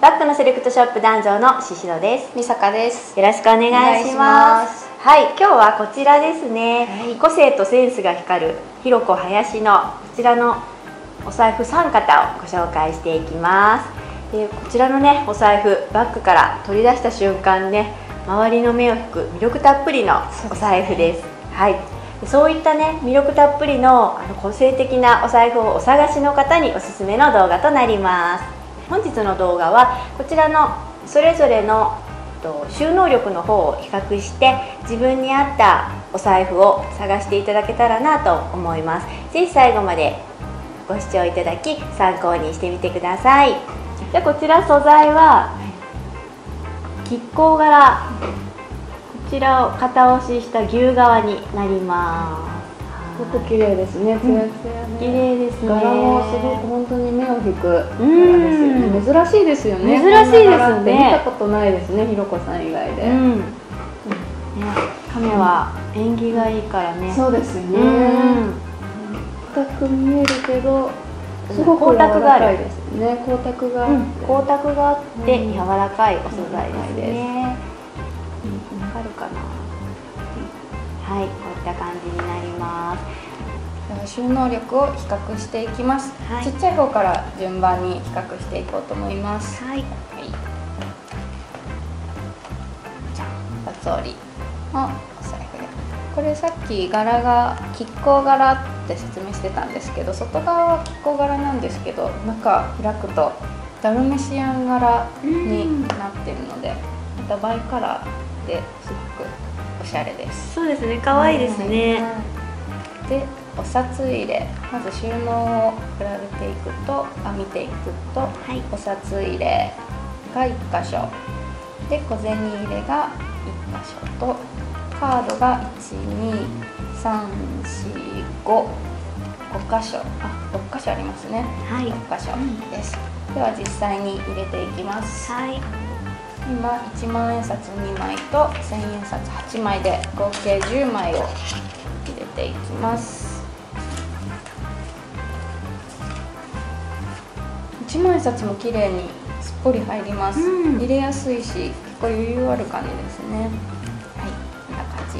バッグのセレクトショップ団長の宍戸です。美坂です。よろしくお願いします。はい今日はこちらですね、はい、個性とセンスが光るひろこ林のこちらのお財布3型をご紹介していきます。でこちらのねお財布バッグから取り出した瞬間ね周りの目を引く魅力たっぷりのお財布です、ね、はい。そういったね魅力たっぷりのあの個性的なお財布をお探しの方におすすめの動画となります本日の動画はこちらのそれぞれの収納力の方を比較して自分に合ったお財布を探していただけたらなと思います是非最後までご視聴いただき参考にしてみてくださいじゃこちら素材は亀甲柄こちらを型押しした牛革になりますすごく綺麗ですね。ツヤツヤ綺麗ですね。柄もすごく本当に目を引く柄ですよね。珍しいですよね。珍しいですね。見たことないですね、ひろこさん以外で。うん。ね、亀は縁起がいいからね。そうですよね。硬く見えるけど。すごく柔らかいですね。光沢が、光沢があって柔らかいお素材ですね。わかるかな？はいこういった感じになります収納力を比較していきます、はい、ちっちゃい方から順番に比較していこうと思います。はい、はい、じゃあ二つ折り。のお財布でこれさっき柄が亀甲柄って説明してたんですけど外側は亀甲柄なんですけど中開くとダルメシアン柄になってるのでまたバイカラーですごくおしゃれです。そうですね。可愛いですね、でお札入れ。まず収納を比べていくとあ見ていくと、はい、お札入れが1箇所。で小銭入れが1箇所とカードが12345 5箇所。あ6箇所ありますね。はい。6箇所です、うん、では実際に入れていきます。はい。今1万円札2枚と1000円札8枚で合計10枚を入れていきます1万円札も綺麗にすっぽり入ります、うん、入れやすいし結構余裕ある感じですねはいこんな感じ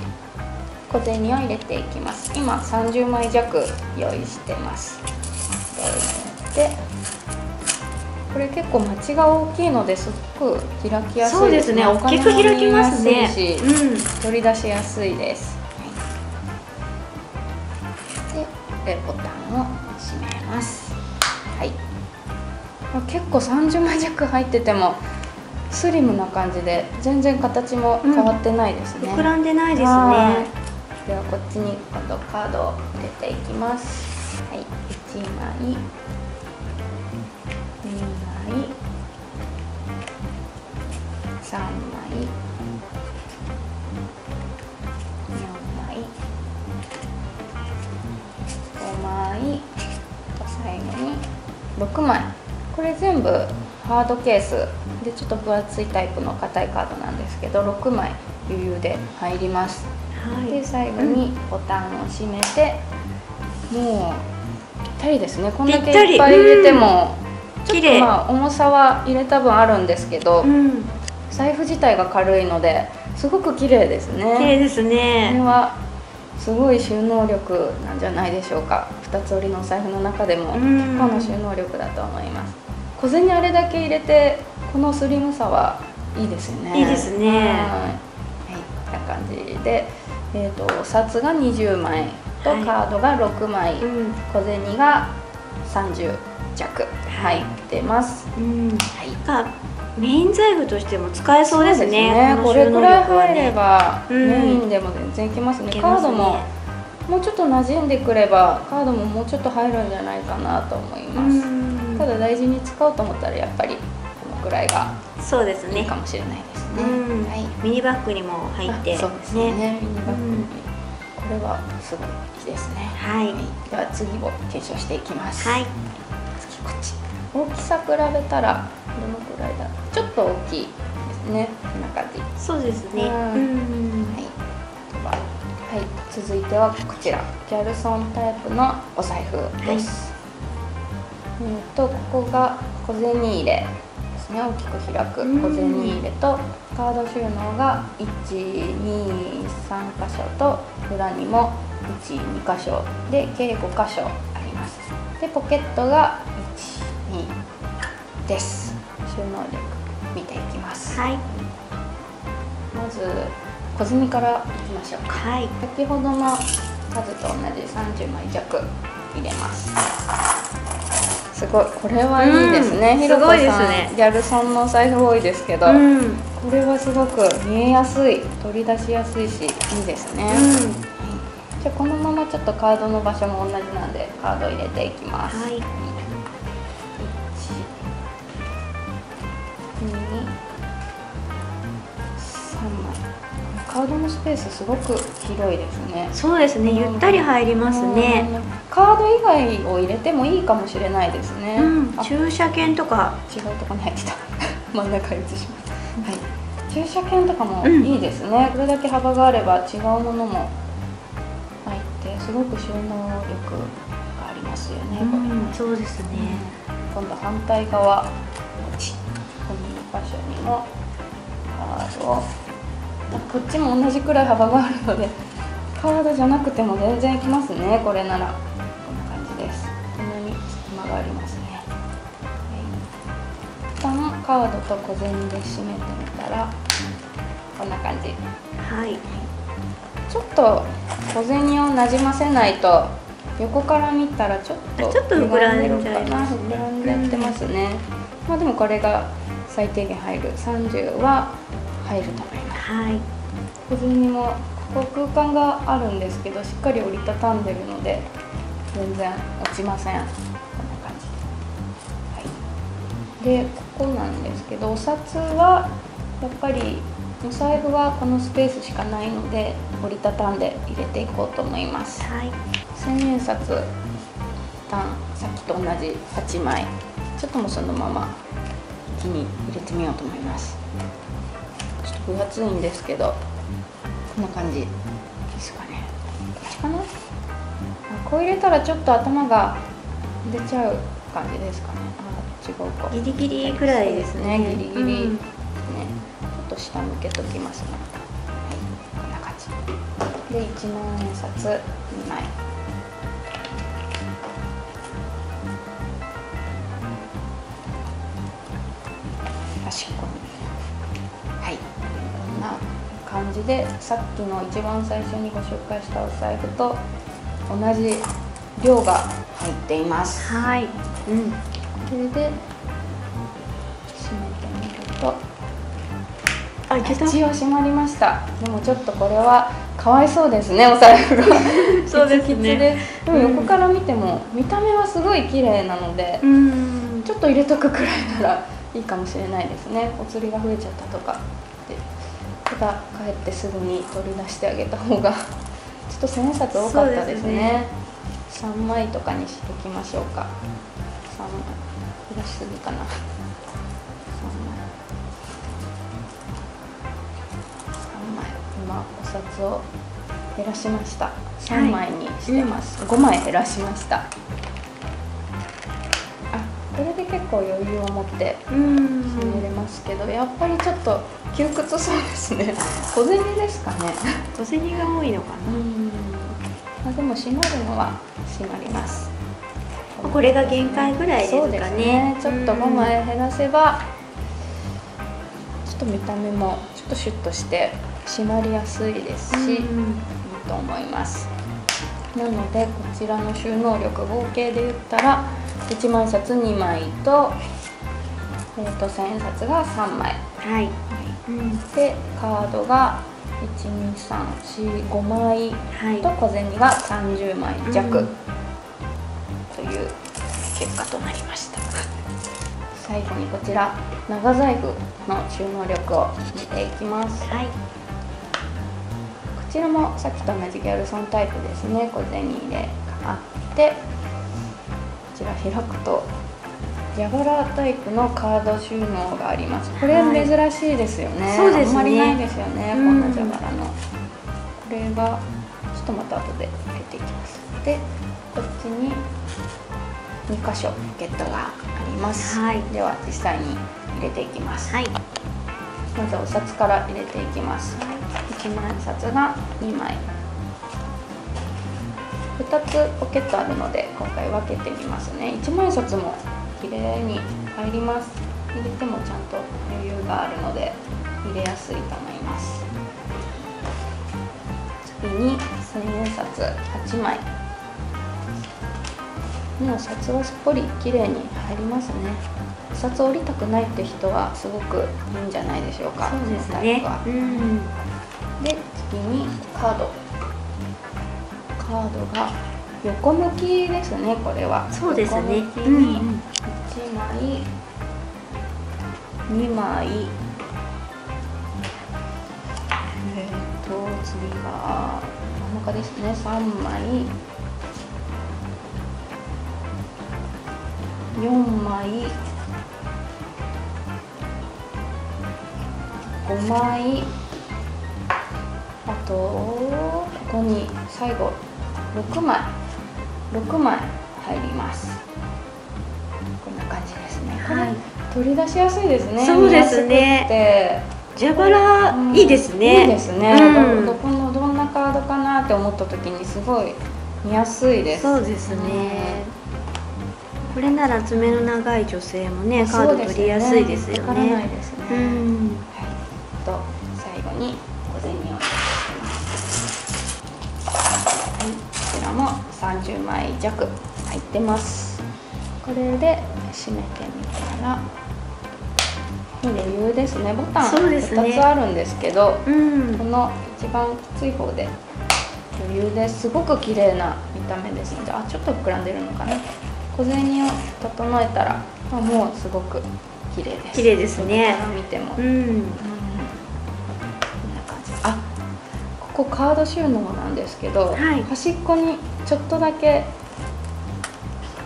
小銭を入れていきます今30枚弱用意してますでこれ結構町が大きいのですごく開きやすいですね。大きく開きますね。うん、取り出しやすいです。はい、でボタンを閉めます。はい。結構30枚弱入っててもスリムな感じで全然形も変わってないですね。うん、膨らんでないですね。ではこっちに今度カードを入れていきます。はい、1枚。3枚4枚5枚と最後に6枚これ全部ハードケースでちょっと分厚いタイプの硬いカードなんですけど6枚余裕で入ります、はい、で最後にボタンを閉めて、うん、もうぴったりですね。こんだけいっぱい入れても、ちょっとまあ重さは入れた分あるんですけど、うん。財布自体が軽いのですごく綺麗ですね。綺麗ですね。これはすごい収納力なんじゃないでしょうか。2つ折りのお財布の中でも結構な収納力だと思います小銭あれだけ入れてこのスリムさはいいですよね。いいですね。はい。こんな感じでえーと、と札が20枚とカードが6枚、はい。うん、小銭が30弱。入ってます、うん、はい。メイン財布としても使えそうですね。すね。これくらい入れば、メインでも全然いけますね。カードももうちょっと馴染んでくればカードももうちょっと入るんじゃないかなと思います。ただ大事に使おうと思ったらやっぱりこのくらいがそうですねいいかもしれないですね。はい、ミニバッグにも入ってそうですね。ねミニバッグにこれはすごいいいですね。はい。では次を検証していきます。はい。次こっち。大きさ比べたらどのくらいだちょっと大きいですねこんな感じそうですね、うん、はいは、はい、続いてはこちら。ギャルソンタイプのお財布です、はい、えっとここが小銭入れですね。大きく開く小銭入れとカード収納が123箇所と裏にも12箇所で計5箇所あります。でポケットが12です。収納力見ていきます。はい。まず小銭からいきましょうか。はい。先ほどの数と同じ30枚弱入れます。すごい。これはいいですね、うんひろこすごいですさん、ね。ギャルソンのお財布多いですけど、うん。これはすごく見えやすい取り出しやすいしいいですね、じゃあこのままちょっとカードの場所も同じなんでカード入れていきます、はいカードのスペースすごく広いですね。そうですね。ゆったり入りますね。うん。カード以外を入れてもいいかもしれないですね、うん。あ。駐車券とか。違うとこに入ってた。真ん中に移します、はい、駐車券とかもうん。いいですね、これだけ幅があれば違うものも入ってすごく収納力がありますよね、これうん。そうですね。今度反対側ここの2箇所にもカードをあこっちも同じくらい幅があるのでカードじゃなくても全然いきますね。これなら。こんな感じです。こんなに隙間がありますね、はい、一旦カードと小銭で締めてみたらこんな感じ。はい。ちょっと小銭をなじませないと横から見たらちょっとちょっと膨らんじゃいますね。膨らんじゃってますね、まあでもこれが最低限入る。30は入ると思います。はい。小銭もここ空間があるんですけどしっかり折りたたんでるので全然落ちません。こんな感じ、はい、でここなんですけどお札はやっぱりお財布はこのスペースしかないので折りたたんで入れていこうと思います。はい。千円札一旦さっきと同じ8枚。ちょっともうそのまま一気に入れてみようと思います分厚いんですけどこんな感じですかね。こっちかな？あこう入れたらちょっと頭が出ちゃう感じですかね。あ違うか。ギリギリぐらいですね。ね。ギリギリうん。ね、ちょっと下向けときますね。はい。こんな感じ。で1万円札2枚じでさっきの一番最初にご紹介したお財布と同じ量が入っています。はい。うん。これで閉めてみるとあいけた？一応閉まりました。でもちょっとこれはかわいそうですねお財布が。そうですね。で。でも横から見ても見た目はすごい綺麗なので、うん。ちょっと入れとくくらいならいいかもしれないですね。お釣りが増えちゃったとか。でただ帰ってすぐに取り出してあげた方が ちょっと千円札多かったですね。そう3枚とかにしておきましょうか。3枚。増やしすぎかな。3枚。3枚。今お札を減らしました。3枚にしてます、5枚減らしました。あこれで結構余裕を持ってうん。閉めれますけど、やっぱりちょっと窮屈そうですね。小銭ですかね。小銭が多いのかうん。まあでも閉まるのは閉まります。なこれが限界ぐらいですかね。ね。ちょっと5枚減らせばちょっと見た目もちょっとシュッとして閉まりやすいですし、いいと思います。なのでこちらの収納力合計で言ったら1万円札2枚と,、えー、と1000円札が3枚。はいうんでカードが12345枚はい。と小銭が30枚弱、うん。という結果となりました。最後にこちら長財布の収納力を見ていきます。はい。こちらもさっきと同じギャルソンタイプですね。小銭入れがあってこちら開くと蛇腹タイプのカード収納があります。これはい珍しいですよね、そうですね。あんまりないですよね、うん。こんな蛇腹の。これがちょっとまた後で入れていきます。でこっちに2箇所ポケットがあります、はい。では実際に入れていきます。はい。まずお札から入れていきます。1万円札が2枚。2つポケットあるので今回分けてみますね。1万円札も綺麗に入ります。入れてもちゃんと余裕があるので入れやすいと思います。次に1000円札8枚。もう札はすっぽり綺麗に入りますね。お札折りたくないって人はすごくいいんじゃないでしょうかそうですね。で次にカード。カードが横向きですねこれは。そうですね。横向きうんに1枚、2枚。えっ、と次が真ん中ですね。3枚。4枚。5枚。あとここに最後6枚。6枚入ります、はい。取り出しやすいですね。そうですね。見やすく蛇腹ていいですね。いいですね、うん。どこのどんなカードかなって思った時にすごい見やすいです。そうですね。これなら爪の長い女性もねカード取りやすいですよわからないねですね、うん。はい、と最後に小銭を入れていきます。はい、こちらも30枚弱入ってます。これで閉めてみたら余裕ですね。ボタンそうですね。2つあるんですけど、うん。この一番きつい方で余裕です。ごく綺麗な見た目ですので、あちょっと膨らんでるのかな。小銭を整えたら、あもうすごく綺麗です。綺麗ですね。見ても。うん。こんな感じあここカード収納なんですけど、はい。端っこにちょっとだけ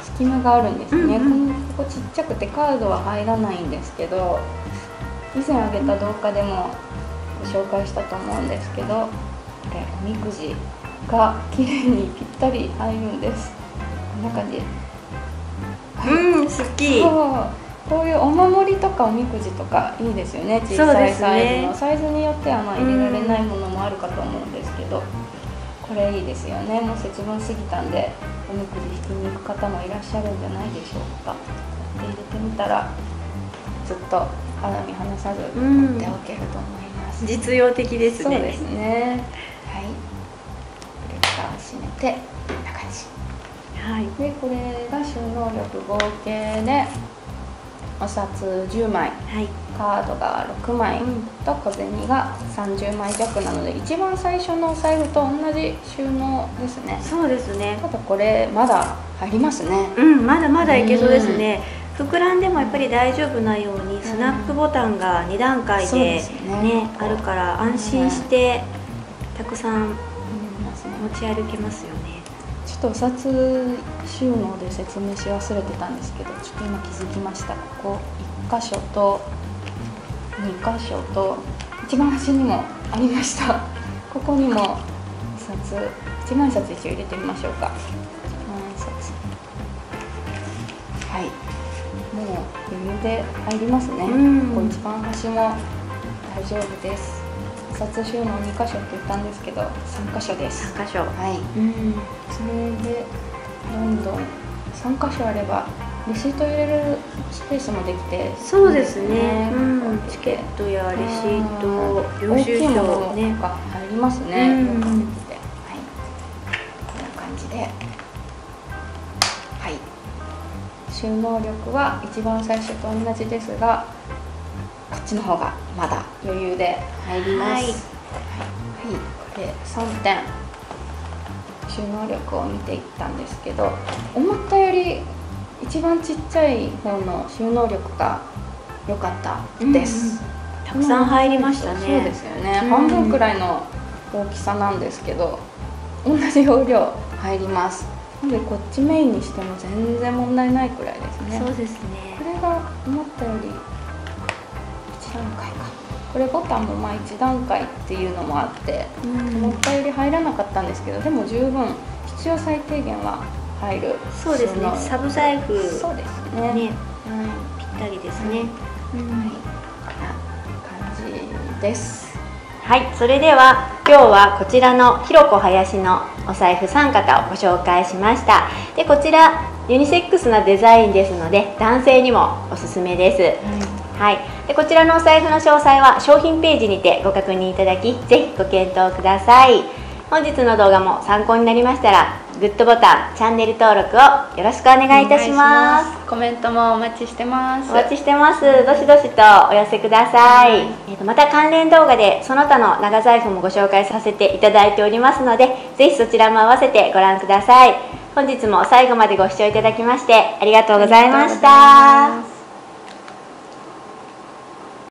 隙間があるんですね、うんうん。このここちっちゃくてカードは入らないんですけど以前あげた動画でもご紹介したと思うんですけどこれおみくじが綺麗にぴったり入るんです。こんな感じ。うん好き。こういうお守りとかおみくじとかいいですよね。小さいサイズの、サイズによってはまあ入れられないものもあるかと思うんですけど、これいいですよね。もう節分過ぎたんでおみくじ引きに行く方もいらっしゃるんじゃないでしょうか。入れてみたらずっと肌身離さずう持んっておけると思います、実用的ですね。そうですね。はい。これ蓋を閉めてこんな感じ。はい。でこれが収納力合計でお札10枚。はいカードが6枚うんと小銭が30枚弱なので一番最初のお財布と同じ収納ですね。そうですね。ただこれまだ入りますね。うんまだまだいけそうですね。膨らんでもやっぱり大丈夫なようにスナップボタンが2段階でですね。ねあるから安心してたくさん持ち歩けますよね。ちょっとお札収納で説明し忘れてたんですけどちょっと今気づきました。ここ1箇所と2箇所と一番端にもありました。ここにもお札一万円札一応入れてみましょうか。はい。もう余裕で入りますね、うん。ここ一番端も大丈夫です。お札収納2箇所って言ったんですけど3箇所です。3箇所。はい。うん。それでどんどん3箇所あればレシート入れるスペースもできてそうですね。うん。チケットやレシーあトー領収書のね。が入りますね、うん。はいこんな感じで。はい。収納力は一番最初と同じですがこっちの方がまだ余裕で入ります。はい。はい、はい。これ3点。収納力を見ていったんですけど思ったより一番ちっちゃい方の収納力が良かったです、たくさん入りましたね。そうですよね、うん半分くらいの大きさなんですけど同じ容量入ります。でこっちメインにしても全然問題ないくらいですね。そうですこねれが思ったより1段階か。これボタンもまあ1段階っていうのもあってうん。思ったより入らなかったんですけどでも十分必要最低限は入るそうですね。サブ財布そうですね。ね。はいぴったりですね。うん、はい、感じです。はい。それでは今日はこちらのひろこ林のお財布3型をご紹介しました。でこちらユニセックスなデザインですので男性にもおすすめです、はい、はい、でこちらのお財布の詳細は商品ページにてご確認いただきぜひご検討ください。本日の動画も参考になりましたらグッドボタンチャンネル登録をよろしくお願いいたします。コメントもお待ちしてます。お待ちしてます。どしどしとお寄せください、えーとまた関連動画でその他の長財布もご紹介させていただいておりますのでぜひそちらも合わせてご覧ください。本日も最後までご視聴いただきましてありがとうございました